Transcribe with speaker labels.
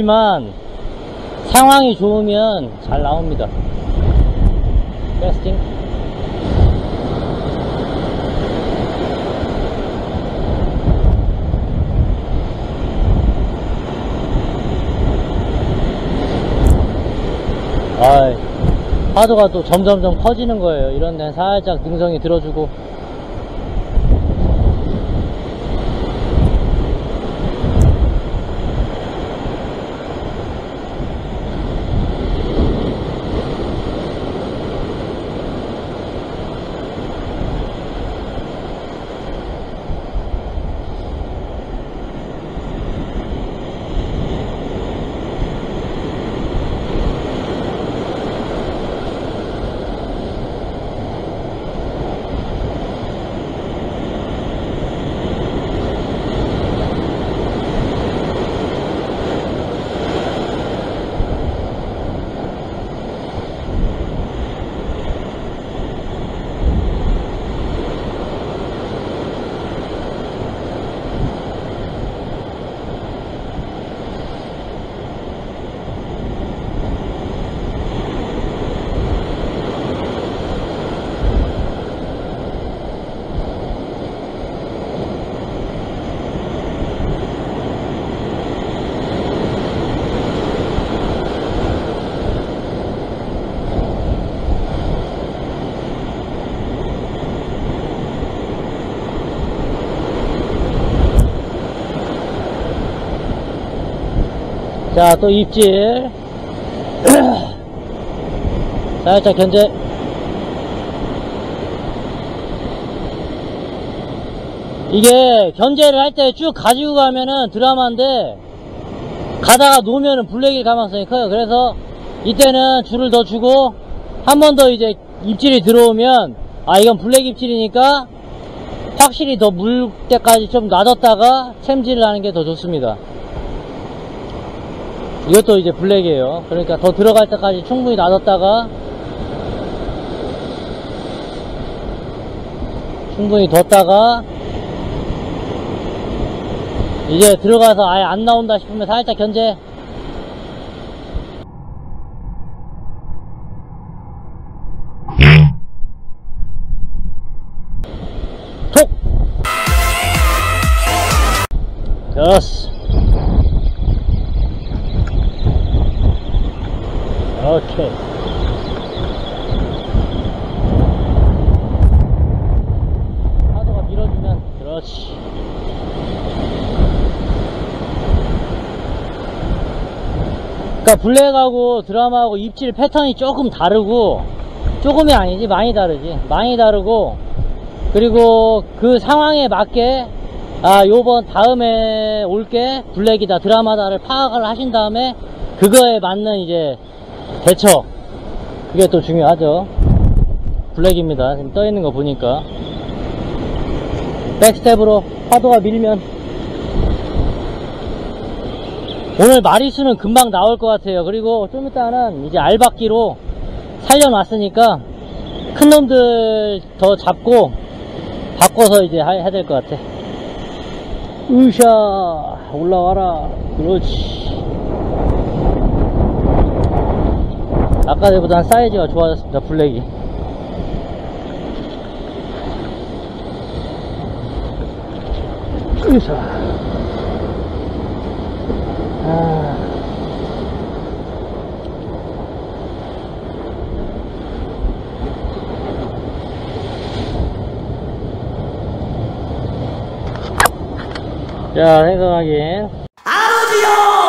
Speaker 1: 그렇지만 상황이 좋으면 잘 나옵니다. 캐스팅. 아, 파도가 또 점점점 커지는 거예요. 이런 데는 살짝 능성이 들어주고. 자, 또 입질. 살짝 견제. 이게 견제를 할 때 쭉 가지고 가면은 드라마인데 가다가 놓으면은 블랙일 가능성이 커요. 그래서 이때는 줄을 더 주고 한 번 더 이제 입질이 들어오면 아 이건 블랙 입질이니까 확실히 더 물 때까지 좀 놔뒀다가 챔질을 하는 게 더 좋습니다. 이것도 이제 블랙이에요. 그러니까 더 들어갈 때까지 충분히 놔뒀다가 충분히 뒀다가 이제 들어가서 아예 안 나온다 싶으면 살짝 견제 톡! 됐어 오케이. 파도가 밀어주면, 그렇지. 그니까 블랙하고 드라마하고 입질 패턴이 조금 다르고, 조금이 아니지, 많이 다르지. 많이 다르고, 그리고 그 상황에 맞게, 아, 요번 다음에 올게 블랙이다, 드라마다를 파악을 하신 다음에, 그거에 맞는 이제 대처. 그게 또 중요하죠. 블랙입니다. 지금 떠 있는 거 보니까. 백스텝으로 파도가 밀면. 오늘 마리수는 금방 나올 것 같아요. 그리고 좀 이따는 이제 알박기로 살려놨으니까 큰 놈들 더 잡고 바꿔서 이제 해야 될 것 같아. 으샤 올라와라. 그렇지 아까 전보다 사이즈가 좋아졌습니다 블랙이 으쌰 아. 자 생각하긴
Speaker 2: 아버지요!